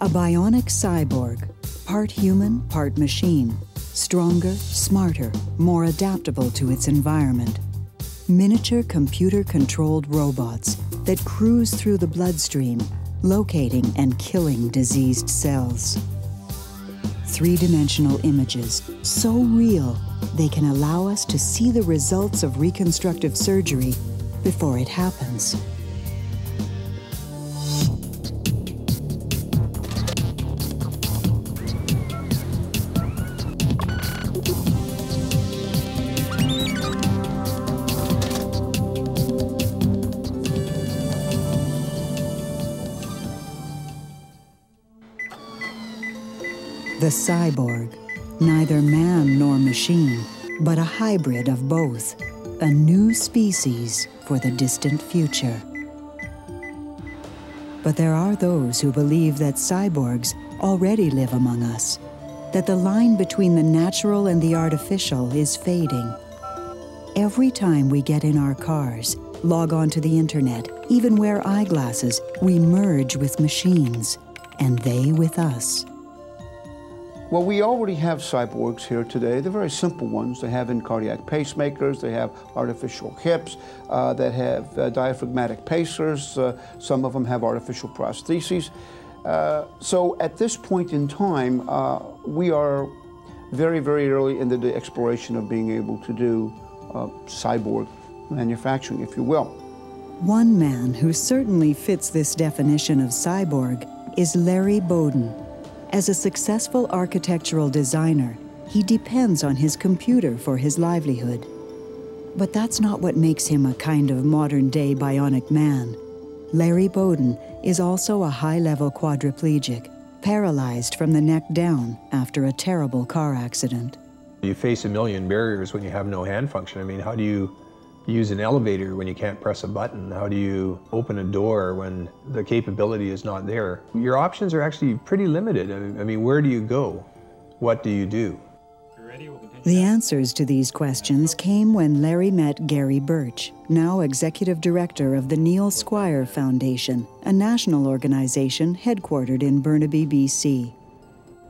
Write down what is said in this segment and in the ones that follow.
A bionic cyborg, part human, part machine, stronger, smarter, more adaptable to its environment. Miniature computer-controlled robots that cruise through the bloodstream, locating and killing diseased cells. Three-dimensional images, so real they can allow us to see the results of reconstructive surgery before it happens. The cyborg, neither man nor machine, but a hybrid of both, a new species for the distant future. But there are those who believe that cyborgs already live among us, that the line between the natural and the artificial is fading. Every time we get in our cars, log on to the internet, even wear eyeglasses, we merge with machines, and they with us. Well, we already have cyborgs here today. They're very simple ones. They have in cardiac pacemakers, they have artificial hips, uh, that have uh, diaphragmatic pacers. Uh, some of them have artificial prostheses. Uh, so at this point in time, uh, we are very, very early in the exploration of being able to do uh, cyborg manufacturing, if you will. One man who certainly fits this definition of cyborg is Larry Bowden. As a successful architectural designer, he depends on his computer for his livelihood. But that's not what makes him a kind of modern day bionic man. Larry Bowden is also a high level quadriplegic, paralyzed from the neck down after a terrible car accident. You face a million barriers when you have no hand function. I mean, how do you use an elevator when you can't press a button? How do you open a door when the capability is not there? Your options are actually pretty limited. I mean, where do you go? What do you do? The answers to these questions came when Larry met Gary Birch, now executive director of the Neil Squire Foundation, a national organization headquartered in Burnaby, BC.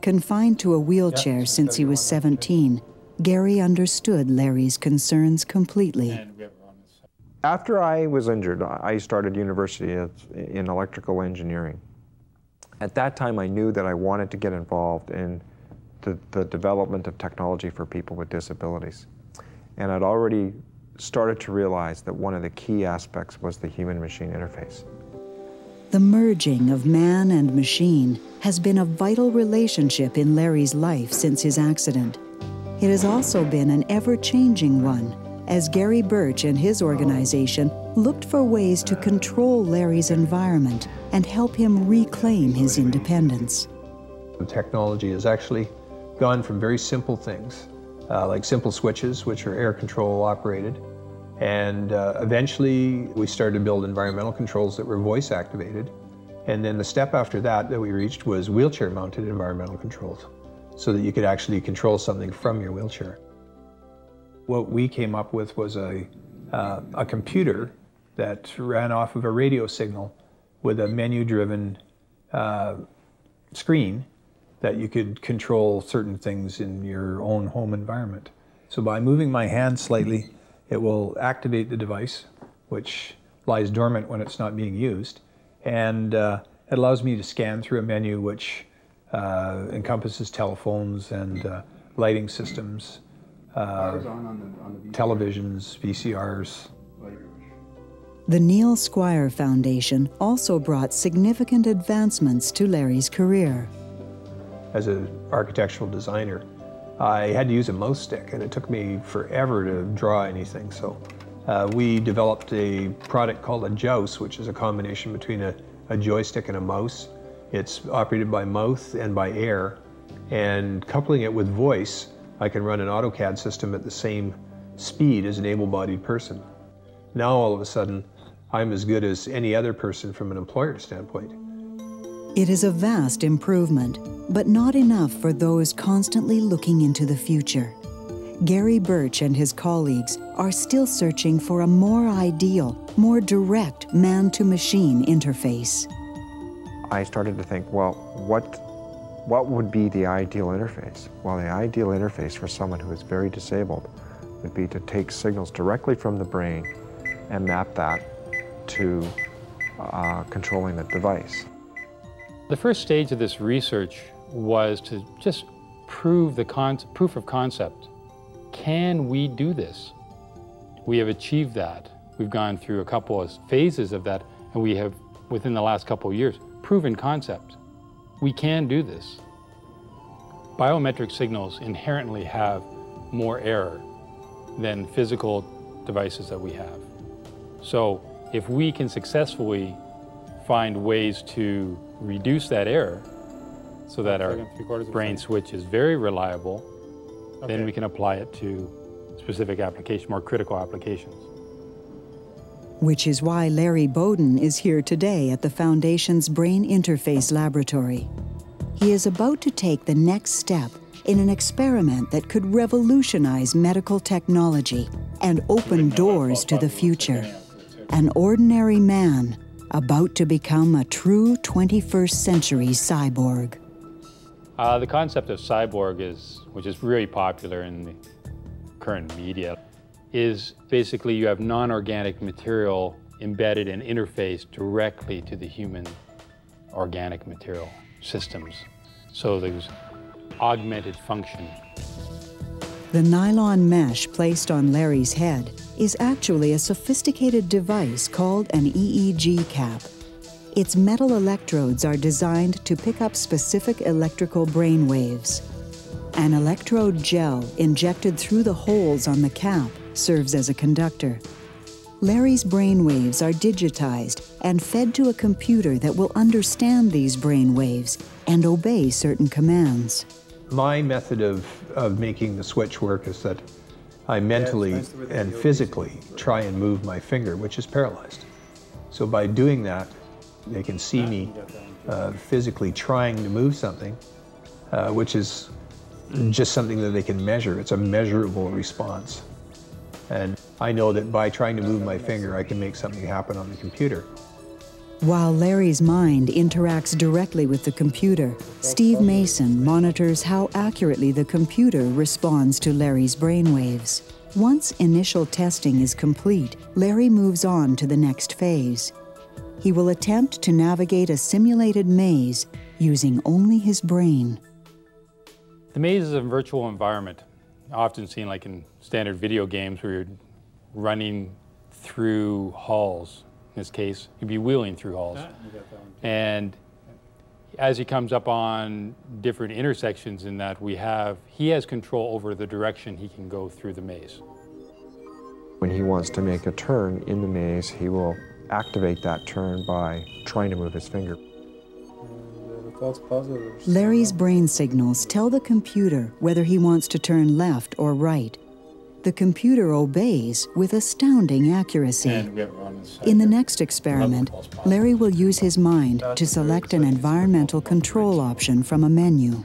Confined to a wheelchair since he was 17, Gary understood Larry's concerns completely. After I was injured, I started university in electrical engineering. At that time, I knew that I wanted to get involved in the, the development of technology for people with disabilities. And I'd already started to realize that one of the key aspects was the human-machine interface. The merging of man and machine has been a vital relationship in Larry's life since his accident. It has also been an ever-changing one, as Gary Birch and his organization looked for ways to control Larry's environment and help him reclaim his independence. The technology has actually gone from very simple things, uh, like simple switches, which are air control operated, and uh, eventually we started to build environmental controls that were voice activated. And then the step after that that we reached was wheelchair mounted environmental controls so that you could actually control something from your wheelchair. What we came up with was a, uh, a computer that ran off of a radio signal with a menu-driven uh, screen that you could control certain things in your own home environment. So by moving my hand slightly, it will activate the device, which lies dormant when it's not being used, and uh, it allows me to scan through a menu which uh, encompasses telephones and uh, lighting systems, uh, televisions, VCRs. The Neil Squire Foundation also brought significant advancements to Larry's career. As an architectural designer, I had to use a mouse stick, and it took me forever to draw anything. So uh, we developed a product called a jouse, which is a combination between a, a joystick and a mouse. It's operated by mouth and by air, and coupling it with voice, I can run an AutoCAD system at the same speed as an able-bodied person. Now all of a sudden, I'm as good as any other person from an employer standpoint. It is a vast improvement, but not enough for those constantly looking into the future. Gary Birch and his colleagues are still searching for a more ideal, more direct man to machine interface. I started to think, well, what, what would be the ideal interface? Well, the ideal interface for someone who is very disabled would be to take signals directly from the brain and map that to uh, controlling the device. The first stage of this research was to just prove the proof of concept. Can we do this? We have achieved that. We've gone through a couple of phases of that, and we have, within the last couple of years, proven concept. We can do this. Biometric signals inherently have more error than physical devices that we have. So if we can successfully find ways to reduce that error so that our brain switch is very reliable, okay. then we can apply it to specific applications, more critical applications. Which is why Larry Bowden is here today at the Foundation's Brain Interface Laboratory. He is about to take the next step in an experiment that could revolutionize medical technology and open doors to the future. An ordinary man about to become a true 21st century cyborg. Uh, the concept of cyborg is, which is really popular in the current media, is basically you have non-organic material embedded and interfaced directly to the human organic material systems. So there's augmented function. The nylon mesh placed on Larry's head is actually a sophisticated device called an EEG cap. Its metal electrodes are designed to pick up specific electrical brain waves. An electrode gel injected through the holes on the cap serves as a conductor. Larry's brain waves are digitized and fed to a computer that will understand these brain waves and obey certain commands. My method of, of making the switch work is that I mentally and physically try and move my finger, which is paralyzed. So by doing that, they can see me uh, physically trying to move something, uh, which is just something that they can measure. It's a measurable response. And I know that by trying to move my finger, I can make something happen on the computer. While Larry's mind interacts directly with the computer, Steve Mason monitors how accurately the computer responds to Larry's brainwaves. Once initial testing is complete, Larry moves on to the next phase. He will attempt to navigate a simulated maze using only his brain. The maze is a virtual environment, often seen like in standard video games where you're running through halls in this case, you'd be wheeling through halls. And as he comes up on different intersections in that we have, he has control over the direction he can go through the maze. When he wants to make a turn in the maze, he will activate that turn by trying to move his finger. Larry's brain signals tell the computer whether he wants to turn left or right, the computer obeys with astounding accuracy. In the next experiment, Larry will use his mind to select an environmental control option from a menu.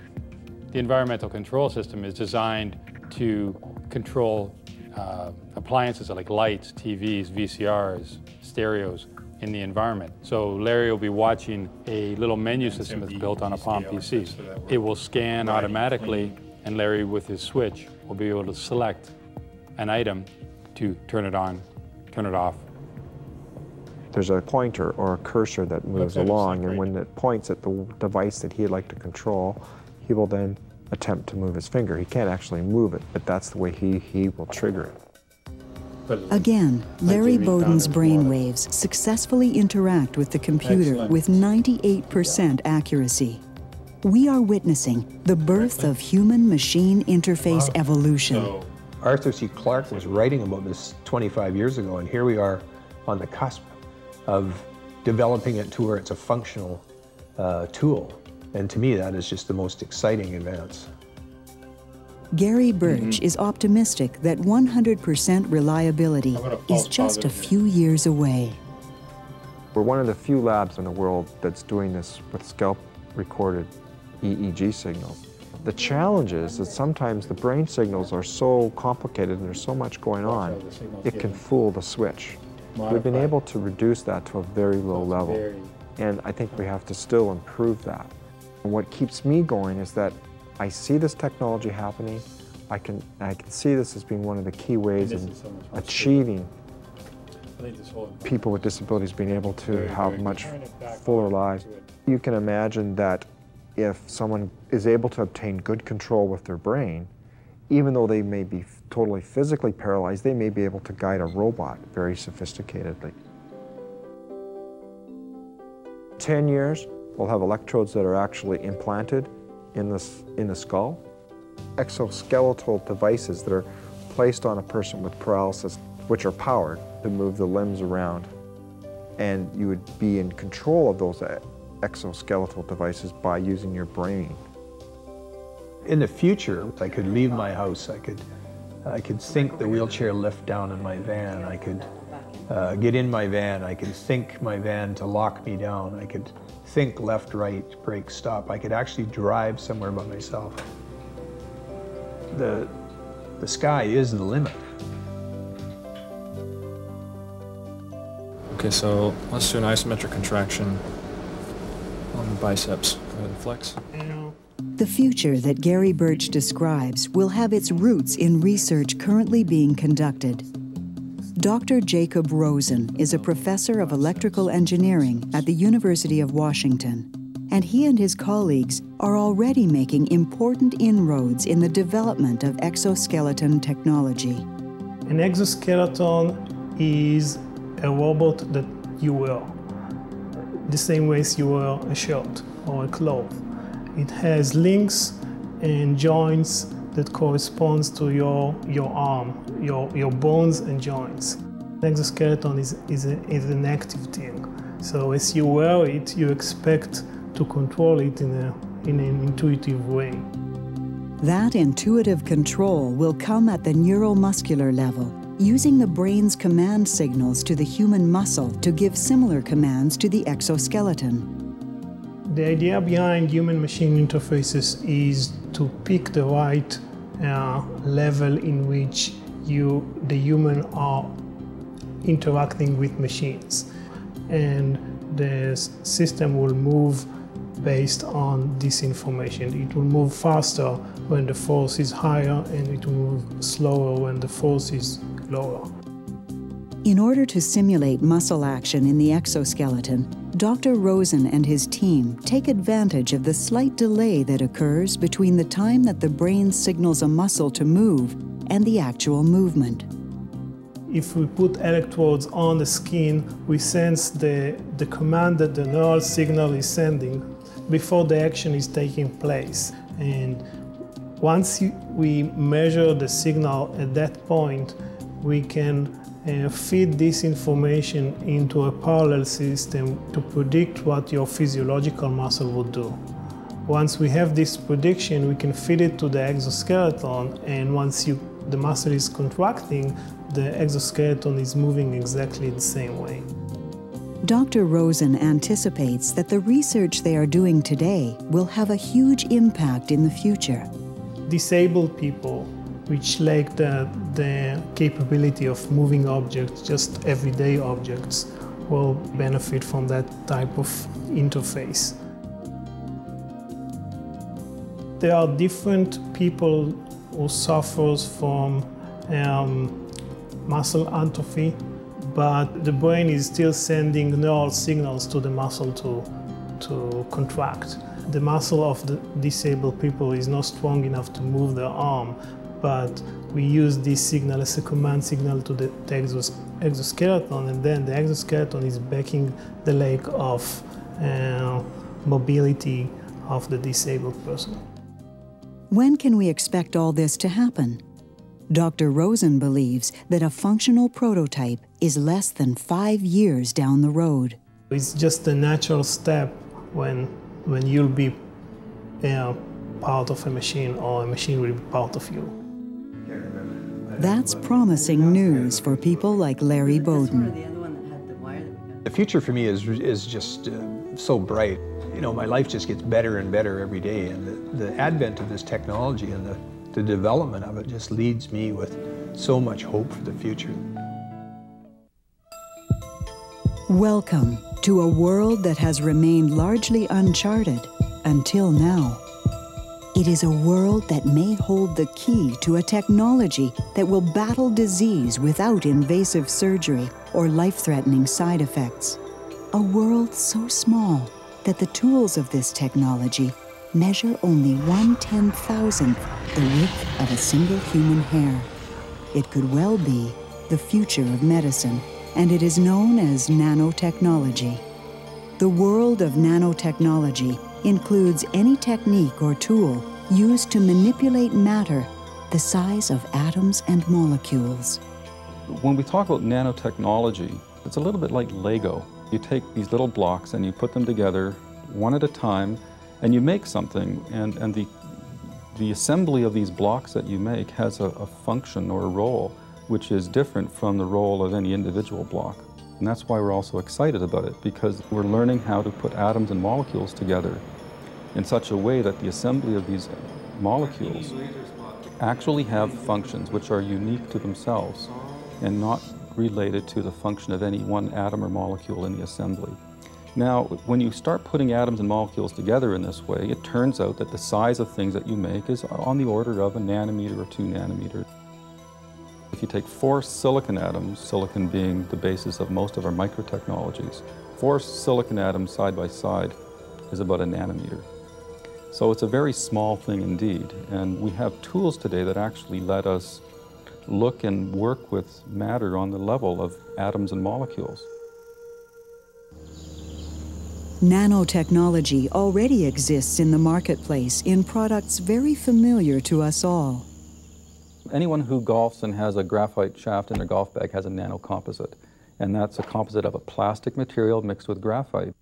The environmental control system is designed to control uh, appliances like lights, TVs, VCRs, stereos in the environment. So Larry will be watching a little menu system that's built on a Palm PC. It will scan automatically and Larry with his switch will be able to select an item to turn it on, turn it off. There's a pointer or a cursor that moves along, and when it points at the device that he'd like to control, he will then attempt to move his finger. He can't actually move it, but that's the way he, he will trigger it. Again, Larry Bowden's brainwaves successfully interact with the computer Excellent. with 98% accuracy. We are witnessing the birth of human-machine interface evolution. Arthur C. Clarke was writing about this 25 years ago, and here we are on the cusp of developing it to where it's a functional uh, tool. And to me, that is just the most exciting advance. Gary Birch mm -hmm. is optimistic that 100% reliability is just a few years away. We're one of the few labs in the world that's doing this with scalp recorded EEG signals. The challenge is that sometimes the brain signals are so complicated and there's so much going on, it can fool the switch. We've been able to reduce that to a very low level. And I think we have to still improve that. And what keeps me going is that I see this technology happening. I can, I can see this as being one of the key ways of achieving people with disabilities being able to have much fuller lives. You can imagine that if someone is able to obtain good control with their brain, even though they may be totally physically paralyzed, they may be able to guide a robot very sophisticatedly. 10 years, we'll have electrodes that are actually implanted in the, in the skull. Exoskeletal devices that are placed on a person with paralysis, which are powered to move the limbs around. And you would be in control of those exoskeletal devices by using your brain. In the future, I could leave my house, I could, I could sink the wheelchair lift down in my van, I could uh, get in my van, I could sink my van to lock me down, I could think left, right, brake, stop. I could actually drive somewhere by myself. The, the sky is the limit. Okay, so let's do an isometric contraction on the biceps. Go ahead and flex. The future that Gary Birch describes will have its roots in research currently being conducted. Dr. Jacob Rosen is a professor of electrical engineering at the University of Washington, and he and his colleagues are already making important inroads in the development of exoskeleton technology. An exoskeleton is a robot that you wear, the same way as you wear a shirt or a cloth. It has links and joints that corresponds to your, your arm, your, your bones and joints. The exoskeleton is, is, a, is an active thing. So as you wear it, you expect to control it in, a, in an intuitive way. That intuitive control will come at the neuromuscular level, using the brain's command signals to the human muscle to give similar commands to the exoskeleton. The idea behind human machine interfaces is to pick the right uh, level in which you, the human, are interacting with machines. And the system will move based on this information. It will move faster when the force is higher and it will move slower when the force is lower. In order to simulate muscle action in the exoskeleton, Dr. Rosen and his team take advantage of the slight delay that occurs between the time that the brain signals a muscle to move and the actual movement. If we put electrodes on the skin, we sense the, the command that the neural signal is sending before the action is taking place. And once we measure the signal at that point, we can uh, feed this information into a parallel system to predict what your physiological muscle would do. Once we have this prediction, we can feed it to the exoskeleton, and once you, the muscle is contracting, the exoskeleton is moving exactly the same way. Dr. Rosen anticipates that the research they are doing today will have a huge impact in the future. Disabled people which lack the, the capability of moving objects, just everyday objects, will benefit from that type of interface. There are different people who suffers from um, muscle atrophy, but the brain is still sending neural signals to the muscle to, to contract. The muscle of the disabled people is not strong enough to move their arm, but we use this signal as a command signal to the, exos exoskeleton, and then the exoskeleton is backing the leg of uh, mobility of the disabled person. When can we expect all this to happen? Dr. Rosen believes that a functional prototype is less than five years down the road. It's just a natural step when, when you'll be you know, part of a machine or a machine will be part of you. That's promising news for people like Larry Bowden. The future for me is, is just uh, so bright. you know, my life just gets better and better every day. And the, the advent of this technology and the, the development of it just leads me with so much hope for the future. Welcome to a world that has remained largely uncharted until now. It is a world that may hold the key to a technology that will battle disease without invasive surgery or life threatening side effects. A world so small that the tools of this technology measure only one ten thousandth the width of a single human hair. It could well be the future of medicine, and it is known as nanotechnology. The world of nanotechnology includes any technique or tool used to manipulate matter the size of atoms and molecules. When we talk about nanotechnology, it's a little bit like Lego. You take these little blocks and you put them together one at a time and you make something and, and the, the assembly of these blocks that you make has a, a function or a role which is different from the role of any individual block. And that's why we're also excited about it because we're learning how to put atoms and molecules together in such a way that the assembly of these molecules actually have functions which are unique to themselves and not related to the function of any one atom or molecule in the assembly. Now, when you start putting atoms and molecules together in this way, it turns out that the size of things that you make is on the order of a nanometer or two nanometers. If you take four silicon atoms, silicon being the basis of most of our microtechnologies, four silicon atoms side by side is about a nanometer. So it's a very small thing indeed. And we have tools today that actually let us look and work with matter on the level of atoms and molecules. Nanotechnology already exists in the marketplace in products very familiar to us all. Anyone who golfs and has a graphite shaft in their golf bag has a nanocomposite, and that's a composite of a plastic material mixed with graphite.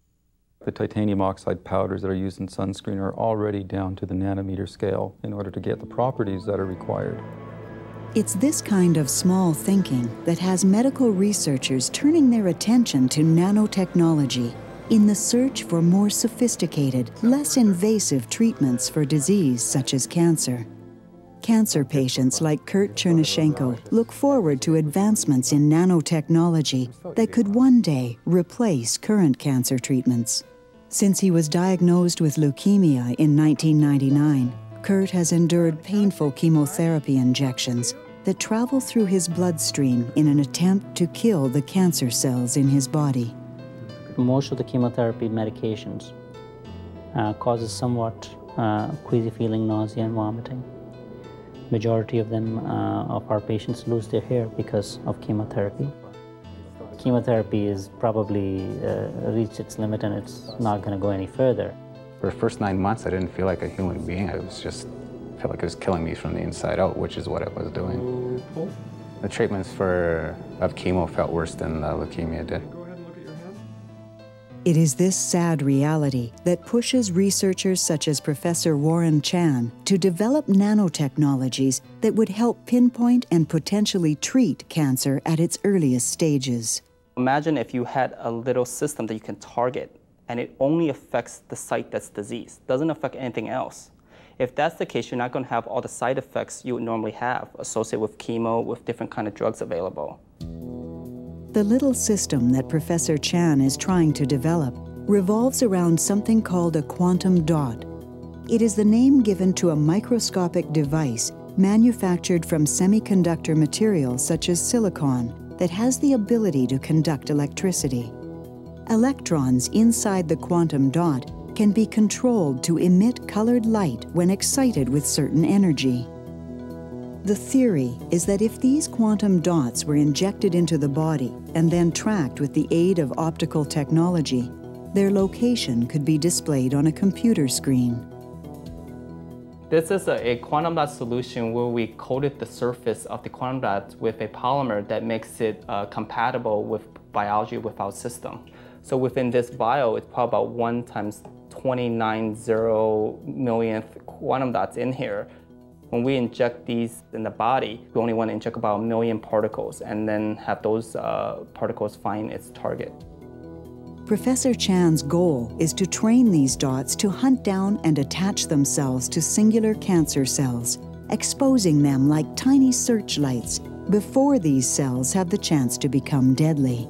The titanium oxide powders that are used in sunscreen are already down to the nanometer scale in order to get the properties that are required. It's this kind of small thinking that has medical researchers turning their attention to nanotechnology in the search for more sophisticated, less invasive treatments for disease such as cancer. Cancer patients like Kurt Chernyshenko look forward to advancements in nanotechnology that could one day replace current cancer treatments. Since he was diagnosed with leukemia in 1999, Kurt has endured painful chemotherapy injections that travel through his bloodstream in an attempt to kill the cancer cells in his body. Most of the chemotherapy medications uh, causes somewhat uh, queasy feeling, nausea, and vomiting. Majority of them, uh, of our patients, lose their hair because of chemotherapy chemotherapy is probably uh, reached its limit and it's not going to go any further. For the first nine months, I didn't feel like a human being. I was just felt like it was killing me from the inside out, which is what it was doing. The treatments for of chemo felt worse than the leukemia did. It is this sad reality that pushes researchers such as Professor Warren Chan to develop nanotechnologies that would help pinpoint and potentially treat cancer at its earliest stages. Imagine if you had a little system that you can target and it only affects the site that's diseased, doesn't affect anything else. If that's the case, you're not going to have all the side effects you would normally have associated with chemo, with different kind of drugs available. The little system that Professor Chan is trying to develop revolves around something called a quantum dot. It is the name given to a microscopic device manufactured from semiconductor materials such as silicon that has the ability to conduct electricity. Electrons inside the quantum dot can be controlled to emit colored light when excited with certain energy. The theory is that if these quantum dots were injected into the body and then tracked with the aid of optical technology, their location could be displayed on a computer screen. This is a, a, quantum dot solution where we coated the surface of the quantum dot with a polymer that makes it uh, compatible with biology with our system. So within this vial, it's probably about 1 times 29 zero millionth quantum dots in here. When we inject these in the body, we only want to inject about a million particles and then have those uh, particles find its target. Professor Chan's goal is to train these dots to hunt down and attach themselves to singular cancer cells, exposing them like tiny searchlights before these cells have the chance to become deadly.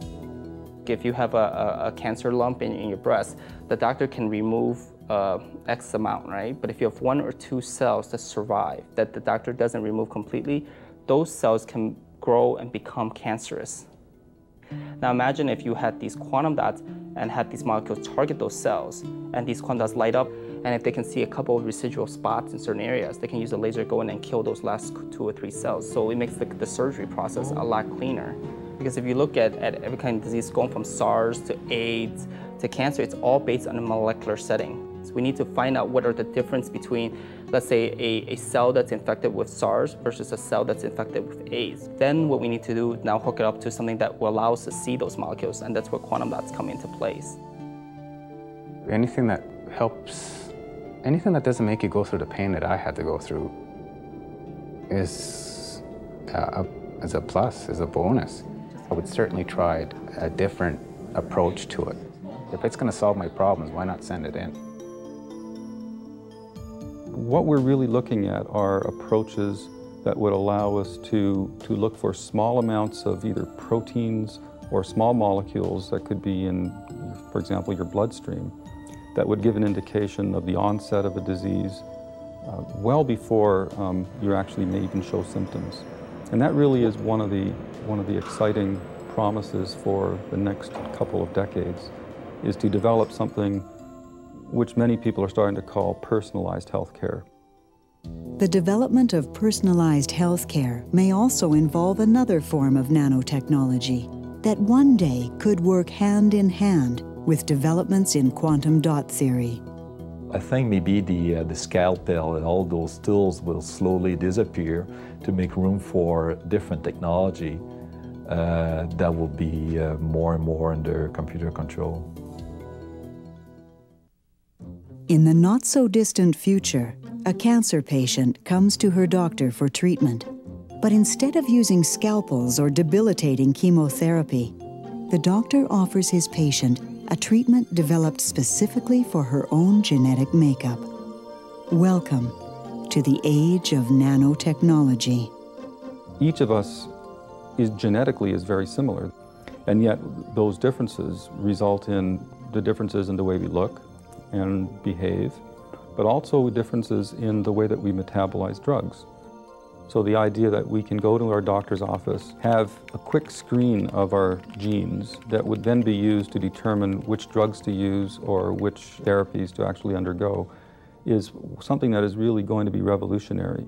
If you have a, a, a cancer lump in, in, your breast, the doctor can remove uh, X amount, right? But if you have one or two cells that survive, that the doctor doesn't remove completely, those cells can grow and become cancerous. Now imagine if you had these quantum dots and had these molecules target those cells, and these quantum dots light up, and if they can see a couple of residual spots in certain areas, they can use a laser go in and kill those last two or three cells. So it makes the, the surgery process a lot cleaner. Because if you look at, at every kind of disease going from SARS to AIDS to cancer, it's all based on a molecular setting. We need to find out what are the difference between, let's say, a, a cell that's infected with SARS versus a cell that's infected with AIDS. Then what we need to do now hook it up to something that will allow us to see those molecules, and that's where quantum dots come into place. Anything that helps, anything that doesn't make you go through the pain that I had to go through is a, a, is a plus, is a bonus. I would certainly try a different approach to it. If it's going to solve my problems, why not send it in? What we're really looking at are approaches that would allow us to, to look for small amounts of either proteins or small molecules that could be in, for example, your bloodstream, that would give an indication of the onset of a disease uh, well before um, you actually may even show symptoms. And that really is one of the, one of the exciting promises for the next couple of decades, is to develop something which many people are starting to call personalized healthcare. The development of personalized healthcare may also involve another form of nanotechnology that one day could work hand in hand with developments in quantum dot theory. I think maybe the, uh, the scalpel and all those tools will slowly disappear to make room for different technology uh, that will be uh, more and more under computer control. In the not so distant future, a cancer patient comes to her doctor for treatment. But instead of using scalpels or debilitating chemotherapy, the doctor offers his patient a treatment developed specifically for her own genetic makeup. Welcome to the age of nanotechnology. Each of us is genetically is very similar, and yet those differences result in the differences in the way we look, and behave, but also differences in the way that we metabolize drugs. So the idea that we can go to our doctor's office, have a quick screen of our genes that would then be used to determine which drugs to use or which therapies to actually undergo is something that is really going to be revolutionary.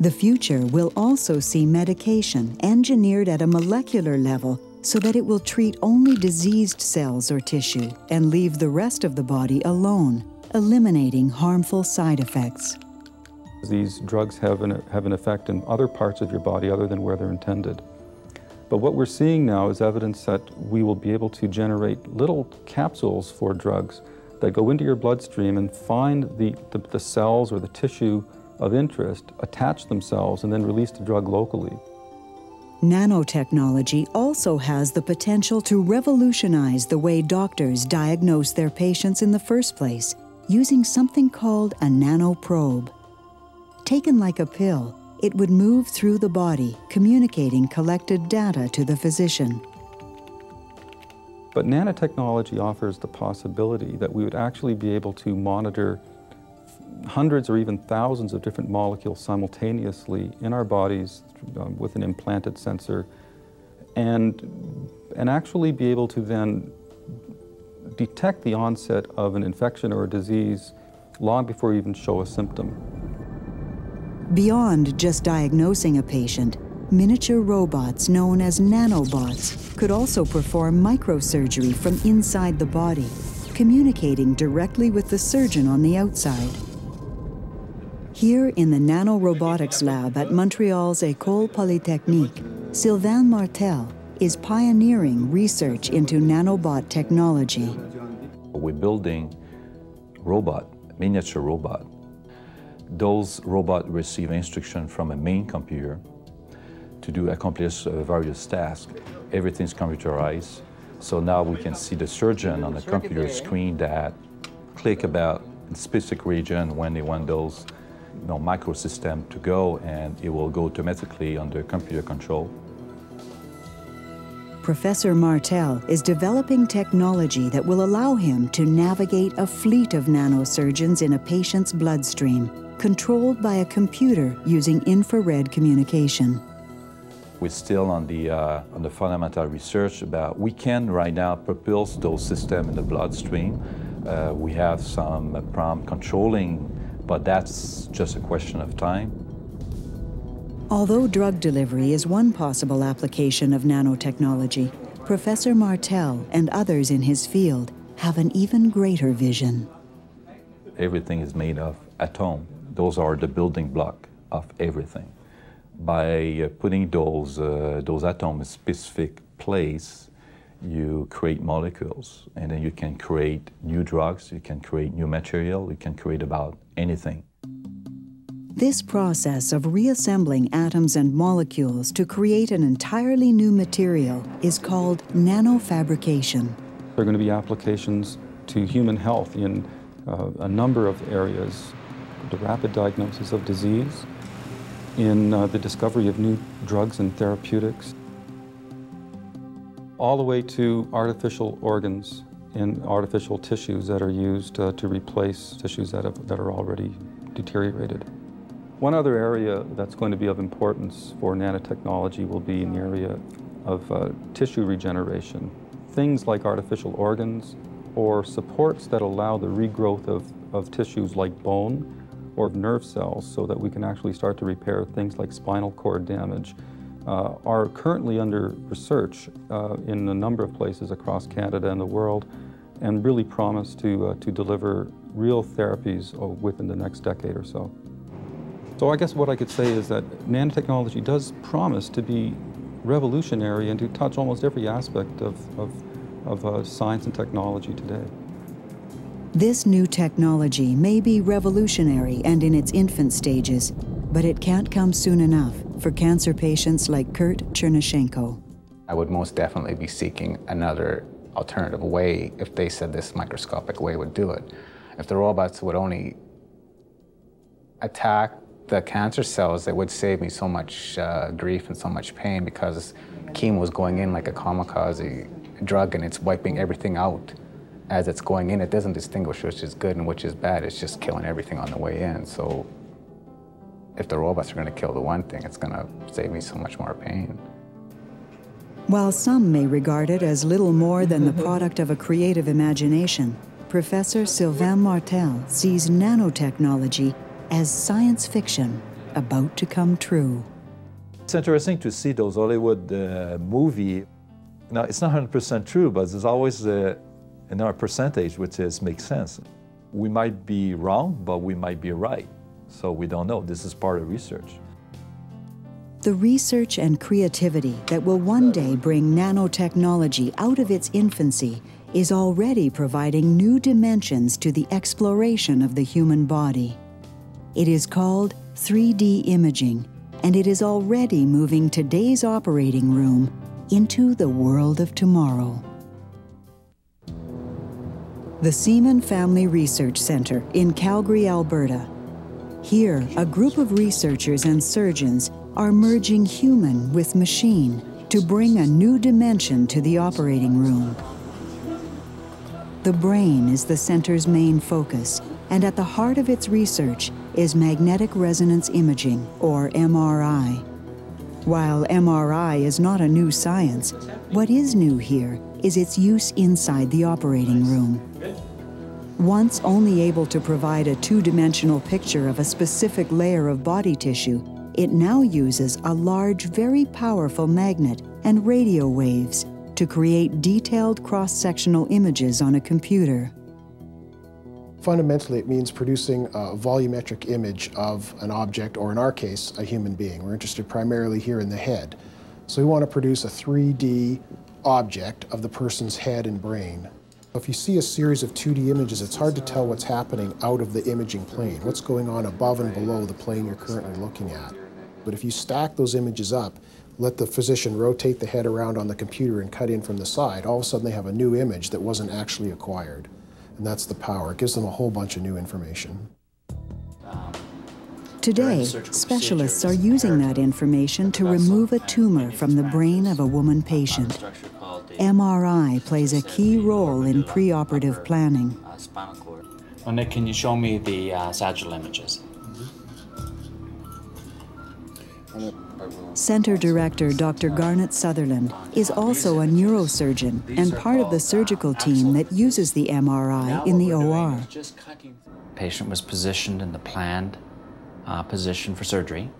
The future will also see medication engineered at a molecular level so that it will treat only diseased cells or tissue and leave the rest of the body alone, eliminating harmful side effects. These drugs have an, have an effect in other parts of your body other than where they're intended. But what we're seeing now is evidence that we will be able to generate little capsules for drugs that go into your bloodstream and find the, the, the cells or the tissue of interest, attach themselves, and then release the drug locally. Nanotechnology also has the potential to revolutionize the way doctors diagnose their patients in the first place using something called a nanoprobe. Taken like a pill, it would move through the body, communicating collected data to the physician. But nanotechnology offers the possibility that we would actually be able to monitor hundreds or even thousands of different molecules simultaneously in our bodies um, with an implanted sensor and, and actually be able to then detect the onset of an infection or a disease long before you even show a symptom. Beyond just diagnosing a patient, miniature robots known as nanobots could also perform microsurgery from inside the body, communicating directly with the surgeon on the outside. Here in the nanorobotics lab at Montreal's École Polytechnique, Sylvain Martel is pioneering research into nanobot technology. We're building robot, miniature robot. Those robots receive instruction from a main computer to do accomplish uh, various tasks. Everything's computerized. So now we can see the surgeon on the computer screen that click about a specific region when they want those you know, microsystem to go and it will go automatically under computer control. Professor Martel is developing technology that will allow him to navigate a fleet of nanosurgeons in a patient's bloodstream, controlled by a computer using infrared communication. We're still on the, uh, on the fundamental research about we can right now propulse those systems in the bloodstream. Uh, we have some prompt controlling, but that's just a question of time. Although drug delivery is one possible application of nanotechnology, Professor Martel and others in his field have an even greater vision. Everything is made of atom. Those are the building block of everything. By uh, putting those, uh, those atoms in specific place, you create molecules, and then you can create new drugs, you can create new material, you can create about anything. This process of reassembling atoms and molecules to create an entirely new material is called nanofabrication. There are going to be applications to human health in uh, a number of areas the rapid diagnosis of disease, in uh, the discovery of new drugs and therapeutics, all the way to artificial organs and artificial tissues that are used uh, to replace tissues that, have, that are already deteriorated. One other area that's going to be of importance for nanotechnology will be in the area of uh, tissue regeneration. Things like artificial organs or supports that allow the regrowth of, of tissues like bone or nerve cells so that we can actually start to repair things like spinal cord damage uh, are currently under research uh, in a number of places across Canada and the world and really promise to, uh, to deliver real therapies uh, within the next decade or so. So I guess what I could say is that nanotechnology does promise to be revolutionary and to touch almost every aspect of, of, of uh, science and technology today. This new technology may be revolutionary and in its infant stages, but it can't come soon enough for cancer patients like Kurt Chernyshenko. I would most definitely be seeking another alternative way if they said this microscopic way would do it. If the robots would only attack the cancer cells, it would save me so much uh, grief and so much pain because chemo was going in like a kamikaze drug and it's wiping everything out as it's going in. It doesn't distinguish which is good and which is bad. It's just killing everything on the way in. So if the robots are going to kill the one thing, it's going to save me so much more pain. While some may regard it as little more than the product of a creative imagination, Professor Sylvain Martel sees nanotechnology as science fiction about to come true. It's interesting to see those Hollywood uh, movie. Now, it's not 100% true, but there's always a, another percentage which is makes sense. We might be wrong, but we might be right. So we don't know. This is part of research. The research and creativity that will one day bring nanotechnology out of its infancy is already providing new dimensions to the exploration of the human body. It is called 3D imaging, and it is already moving today's operating room into the world of tomorrow. The Seaman Family Research Center in Calgary, Alberta. Here, a group of researchers and surgeons are merging human with machine to bring a new dimension to the operating room. The brain is the center's main focus, and at the heart of its research is magnetic resonance imaging, or MRI. While MRI is not a new science, what is new here is its use inside the operating room. Once only able to provide a two-dimensional picture of a specific layer of body tissue, it now uses a large, very powerful magnet and radio waves to create detailed cross-sectional images on a computer. Fundamentally, it means producing a volumetric image of an object, or in our case, a human being. We're interested primarily here in the head. So we want to produce a 3D object of the person's head and brain. If you see a series of 2D images, it's hard to tell what's happening out of the imaging plane, what's going on above and below the plane you're currently looking at. But if you stack those images up, let the physician rotate the head around on the computer and cut in from the side, all of a sudden they have a new image that wasn't actually acquired. And that's the power. It gives them a whole bunch of new information. Um, Today, specialists are using that information to remove a tumor from the brain of a woman patient. MRI plays a key role in preoperative planning. Well, Nick, can you show me the uh, sagittal images? Center Director Dr. Garnet Sutherland is also a neurosurgeon and part of the surgical team that uses the MRI in the OR. Patient was positioned in the planned uh, position for surgery.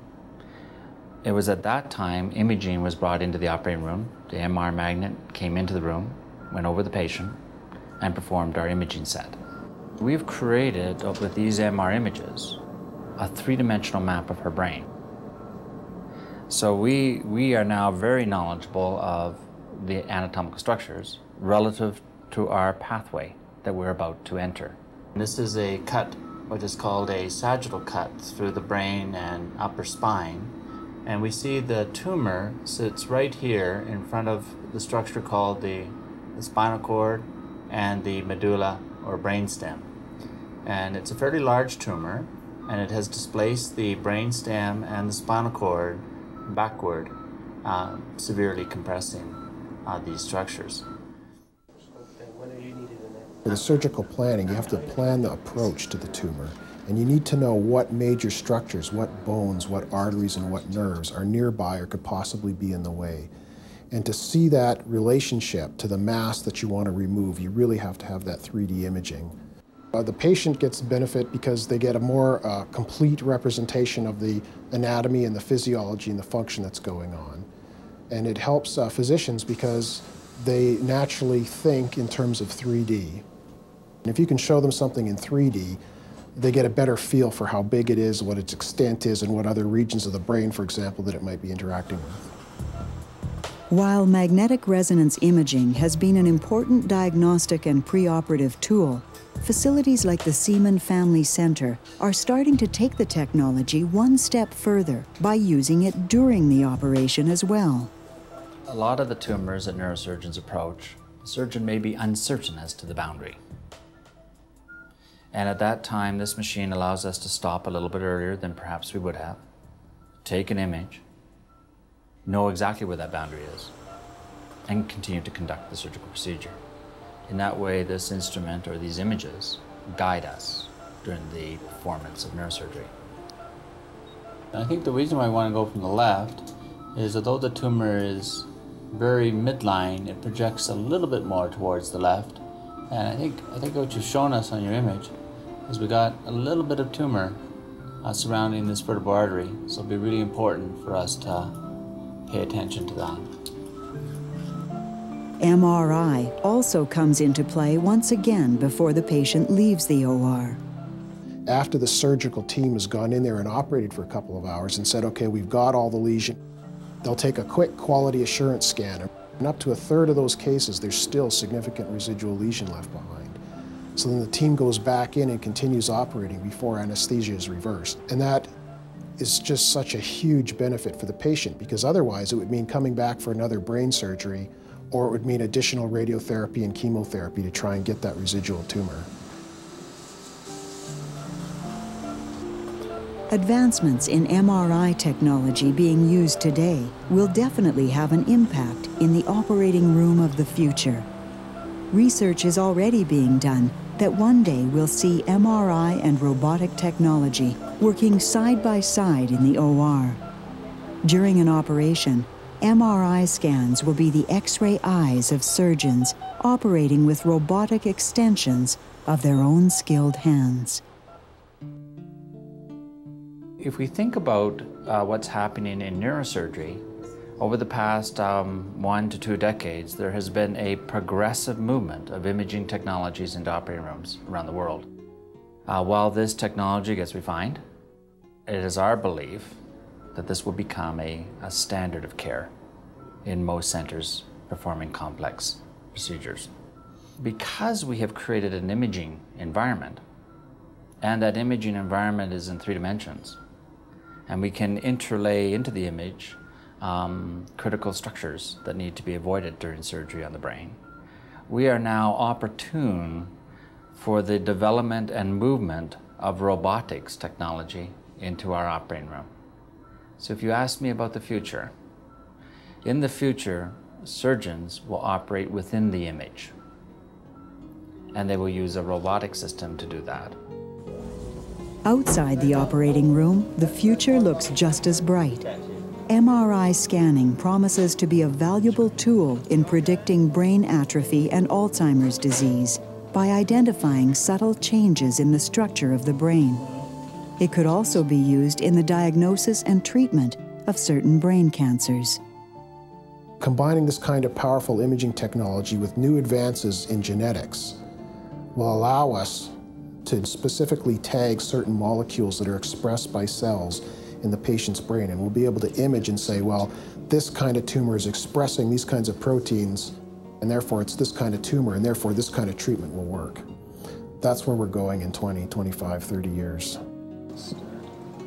It was at that time imaging was brought into the operating room. The MR magnet came into the room, went over the patient, and performed our imaging set. We've created, with these MR images, a three-dimensional map of her brain. So we, we are now very knowledgeable of the anatomical structures relative to our pathway that we're about to enter. This is a cut, what is called a sagittal cut through the brain and upper spine. And we see the tumor sits right here in front of the structure called the, the spinal cord and the medulla or brainstem. And it's a fairly large tumor, and it has displaced the brainstem and the spinal cord backward, uh, severely compressing uh, these structures. For the surgical planning, you have to plan the approach to the tumor, and you need to know what major structures, what bones, what arteries, and what nerves are nearby or could possibly be in the way. And to see that relationship to the mass that you want to remove, you really have to have that 3D imaging. Uh, the patient gets benefit because they get a more uh, complete representation of the anatomy and the physiology and the function that's going on. And it helps uh, physicians because they naturally think in terms of 3D. And if you can show them something in 3D, they get a better feel for how big it is, what its extent is, and what other regions of the brain, for example, that it might be interacting with. While magnetic resonance imaging has been an important diagnostic and preoperative tool, facilities like the Seaman Family Center are starting to take the technology one step further by using it during the operation as well. A lot of the tumors that neurosurgeons approach, the surgeon may be uncertain as to the boundary. And at that time, this machine allows us to stop a little bit earlier than perhaps we would have, take an image, know exactly where that boundary is, and continue to conduct the surgical procedure. In that way, this instrument or these images guide us during the performance of neurosurgery. I think the reason why I want to go from the left is although the tumor is very midline, it projects a little bit more towards the left. And I think, I think what you've shown us on your image is we got a little bit of tumor uh, surrounding this vertebral artery. So it'll be really important for us to pay attention to that. MRI also comes into play once again before the patient leaves the OR. After the surgical team has gone in there and operated for a couple of hours and said, okay, we've got all the lesion, they'll take a quick quality assurance scan. And up to a third of those cases, there's still significant residual lesion left behind. So then the team goes back in and continues operating before anesthesia is reversed. And that is just such a huge benefit for the patient because otherwise it would mean coming back for another brain surgery or it would mean additional radiotherapy and chemotherapy to try and get that residual tumor. Advancements in MRI technology being used today will definitely have an impact in the operating room of the future. Research is already being done that one day we'll see MRI and robotic technology working side by side in the OR. During an operation, MRI scans will be the X ray eyes of surgeons operating with robotic extensions of their own skilled hands. If we think about uh, what's happening in neurosurgery, over the past um, one to two decades, there has been a progressive movement of imaging technologies into operating rooms around the world. Uh, while this technology gets refined, it is our belief that this will become a, a standard of care in most centers performing complex procedures. Because we have created an imaging environment, and that imaging environment is in three dimensions, and we can interlay into the image um, critical structures that need to be avoided during surgery on the brain. We are now opportune for the development and movement of robotics technology into our operating room. So if you ask me about the future, in the future, surgeons will operate within the image, and they will use a robotic system to do that. Outside the operating room, the future looks just as bright. MRI scanning promises to be a valuable tool in predicting brain atrophy and Alzheimer's disease by identifying subtle changes in the structure of the brain. It could also be used in the diagnosis and treatment of certain brain cancers. Combining this kind of powerful imaging technology with new advances in genetics will allow us to specifically tag certain molecules that are expressed by cells in the patient's brain. And we'll be able to image and say, well, this kind of tumor is expressing these kinds of proteins, and therefore it's this kind of tumor, and therefore this kind of treatment will work. That's where we're going in 20, 25, 30 years.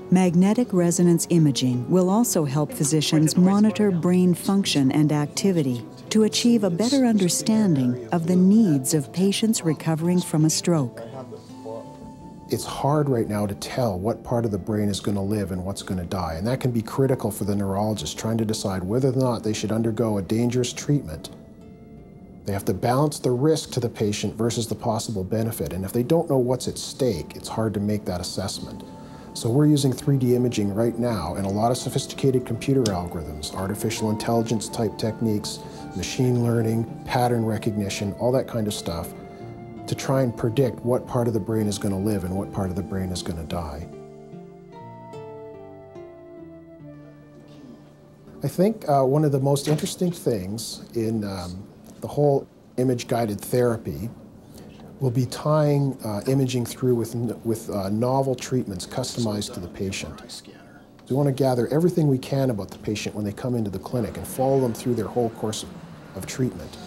Magnetic resonance imaging will also help physicians monitor brain function and activity to achieve a better understanding of the needs of patients recovering from a stroke. It's hard right now to tell what part of the brain is going to live and what's going to die, and that can be critical for the neurologist trying to decide whether or not they should undergo a dangerous treatment. They have to balance the risk to the patient versus the possible benefit, and if they don't know what's at stake, it's hard to make that assessment. So we're using 3D imaging right now and a lot of sophisticated computer algorithms, artificial intelligence type techniques, machine learning, pattern recognition, all that kind of stuff to try and predict what part of the brain is going to live and what part of the brain is going to die. I think uh, one of the most interesting things in um, the whole image-guided therapy will be tying uh, imaging through with, with uh, novel treatments customized to the patient. We want to gather everything we can about the patient when they come into the clinic and follow them through their whole course of, of treatment.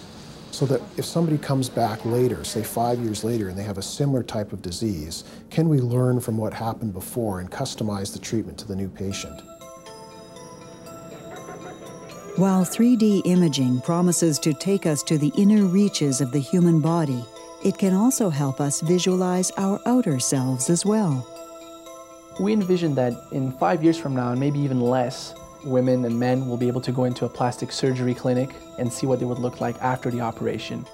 So that if somebody comes back later, say five years later, and they have a similar type of disease, can we learn from what happened before and customize the treatment to the new patient? While 3D imaging promises to take us to the inner reaches of the human body, it can also help us visualize our outer selves as well. We envision that in five years from now, and maybe even less, women and men will be able to go into a plastic surgery clinic and see what they would look like after the operation.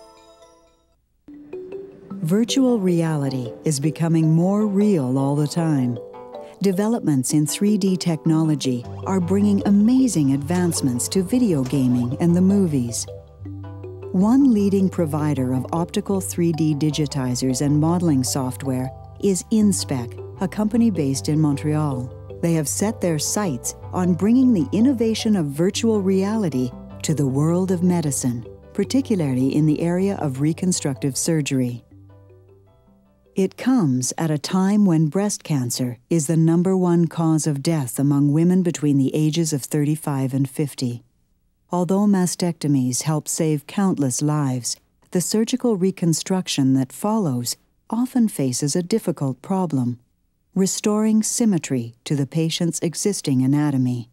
Virtual reality is becoming more real all the time. Developments in 3D technology are bringing amazing advancements to video gaming and the movies. One leading provider of optical 3D digitizers and modeling software is InSpeck, a company based in Montreal. They have set their sights on bringing the innovation of virtual reality to the world of medicine, particularly in the area of reconstructive surgery. It comes at a time when breast cancer is the number one cause of death among women between the ages of 35 and 50. Although mastectomies help save countless lives, the surgical reconstruction that follows often faces a difficult problem restoring symmetry to the patient's existing anatomy.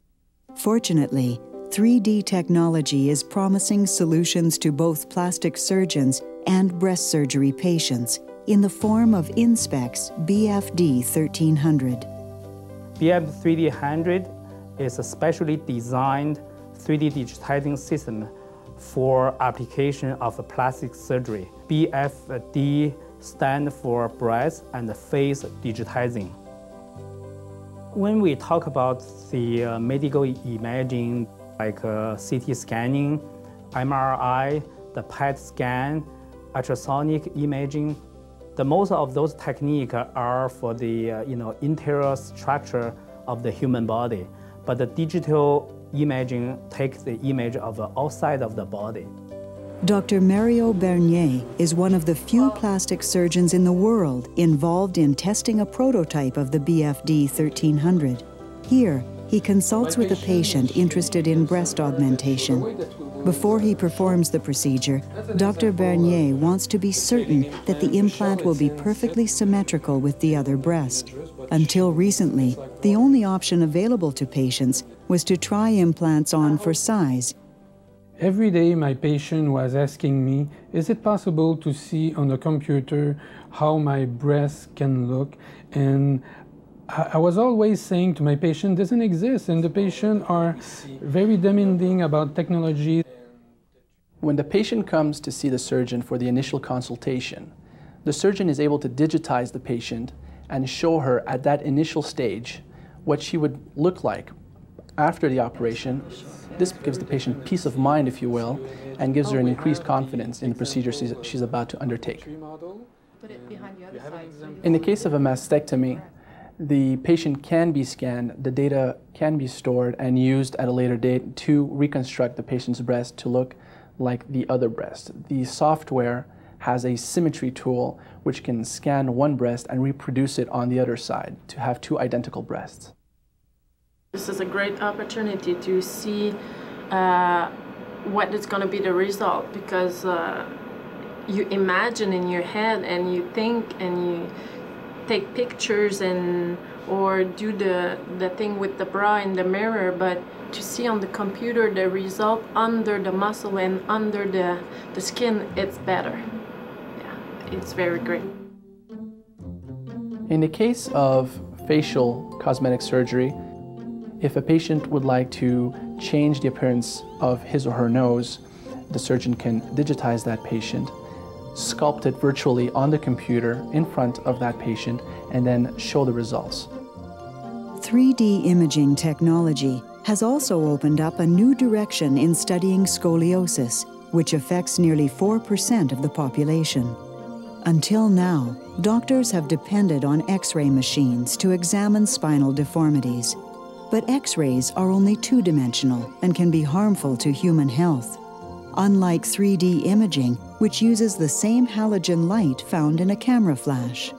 Fortunately, 3D technology is promising solutions to both plastic surgeons and breast surgery patients in the form of InSpeck's BFD 1300. BFD 1300 is a specially designed 3D digitizing system for application of plastic surgery. BFD stand for breast and face digitizing. When we talk about the uh, medical imaging, like uh, CT scanning, MRI, the PET scan, ultrasonic imaging, the most of those techniques are for the uh, you know interior structure of the human body, but the digital imaging takes the image of the outside of the body. Dr. Mario Bernier is one of the few plastic surgeons in the world involved in testing a prototype of the BFD 1300. Here, he consults with a patient interested in breast augmentation. Before he performs the procedure, Dr. Bernier wants to be certain that the implant will be perfectly symmetrical with the other breast. Until recently, the only option available to patients was to try implants on for size. Every day my patient was asking me, is it possible to see on the computer how my breast can look? And I was always saying to my patient, doesn't exist, and the patient are very demanding about technology. When the patient comes to see the surgeon for the initial consultation, the surgeon is able to digitize the patient and show her at that initial stage what she would look like after the operation. This gives the patient peace of mind, if you will, and gives her an increased confidence in the procedure she's, she's about to undertake. In the case of a mastectomy, the patient can be scanned, the data can be stored and used at a later date to reconstruct the patient's breast to look like the other breast. The software has a symmetry tool which can scan one breast and reproduce it on the other side to have two identical breasts. This is a great opportunity to see uh, what is going to be the result because uh, you imagine in your head and you think and you take pictures and or do the, the thing with the bra in the mirror but to see on the computer the result under the muscle and under the, the skin, it's better. Yeah, it's very great. In the case of facial cosmetic surgery, if a patient would like to change the appearance of his or her nose, the surgeon can digitize that patient, sculpt it virtually on the computer in front of that patient, and then show the results. 3D imaging technology has also opened up a new direction in studying scoliosis, which affects nearly 4% of the population. Until now, doctors have depended on X ray machines to examine spinal deformities. But X rays are only two dimensional and can be harmful to human health. Unlike 3D imaging, which uses the same halogen light found in a camera flash.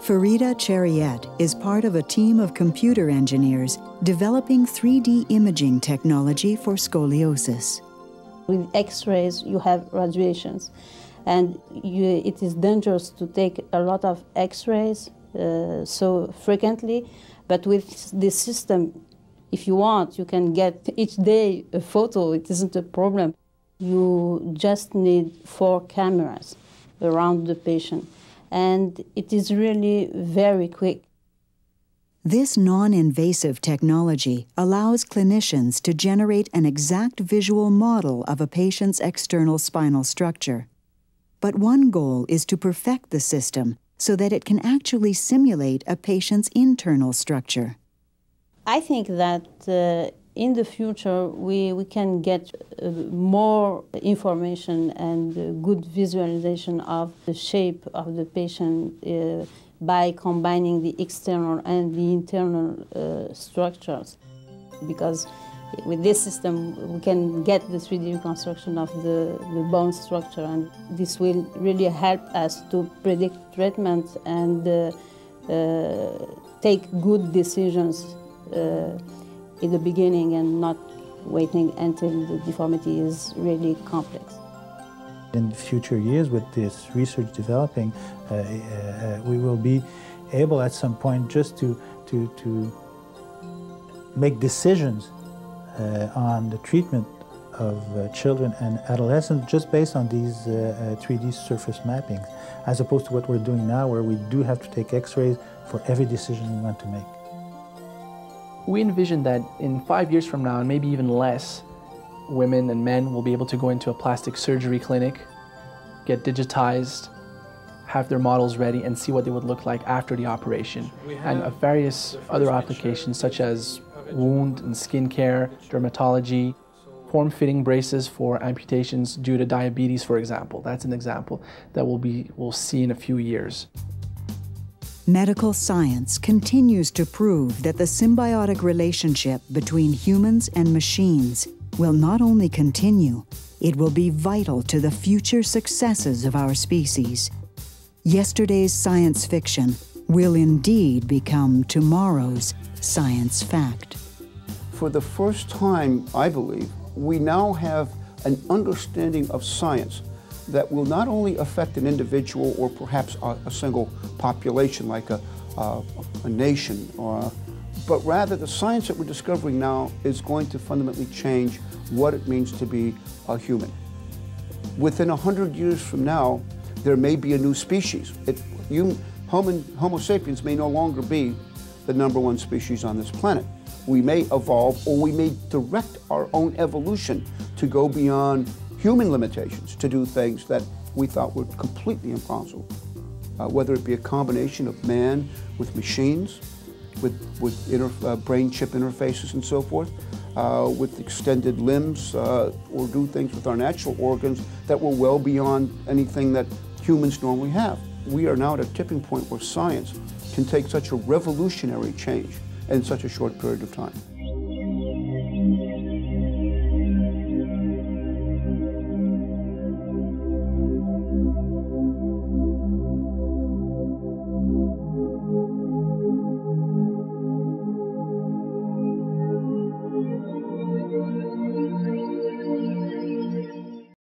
Farida Cheriet is part of a team of computer engineers developing 3D imaging technology for scoliosis. With X-rays, you have radiations, and you, it is dangerous to take a lot of X-rays uh, so frequently. But with this system, if you want, you can get each day a photo. It isn't a problem. You just need four cameras around the patient and it is really very quick. This non invasive technology allows clinicians to generate an exact visual model of a patient's external spinal structure. But one goal is to perfect the system so that it can actually simulate a patient's internal structure. I think that uh, in the future, we, we can get uh, more information and uh, good visualization of the shape of the patient uh, by combining the external and the internal uh, structures. Because with this system, we can get the 3D reconstruction of the, the bone structure, and this will really help us to predict treatment and uh, uh, take good decisions in the beginning and not waiting until the deformity is really complex. In future years, with this research developing, uh, uh, we will be able at some point just to, to, to make decisions uh, on the treatment of uh, children and adolescents just based on these 3D uh, uh, surface mappings, as opposed to what we're doing now where we do have to take x-rays for every decision we want to make. We envision that in five years from now, and maybe even less, women and men will be able to go into a plastic surgery clinic, get digitized, have their models ready, and see what they would look like after the operation. And of various other applications such as wound and skin care, dermatology, form-fitting braces for amputations due to diabetes, for example. That's an example that we'll, be, we'll see in a few years. Medical science continues to prove that the symbiotic relationship between humans and machines will not only continue, it will be vital to the future successes of our species. Yesterday's science fiction will indeed become tomorrow's science fact. For the first time, I believe, we now have an understanding of science that will not only affect an individual or perhaps a, a single population like a, a, a nation, or but rather the science that we're discovering now is going to fundamentally change what it means to be a human. Within 100 years from now, there may be a new species. It, you, homo, homo sapiens may no longer be the number one species on this planet. We may evolve or we may direct our own evolution to go beyond human limitations to do things that we thought were completely impossible. Uh, whether it be a combination of man with machines, with, with uh, brain chip interfaces and so forth, uh, with extended limbs, uh, or do things with our natural organs that were well beyond anything that humans normally have. We are now at a tipping point where science can take such a revolutionary change in such a short period of time.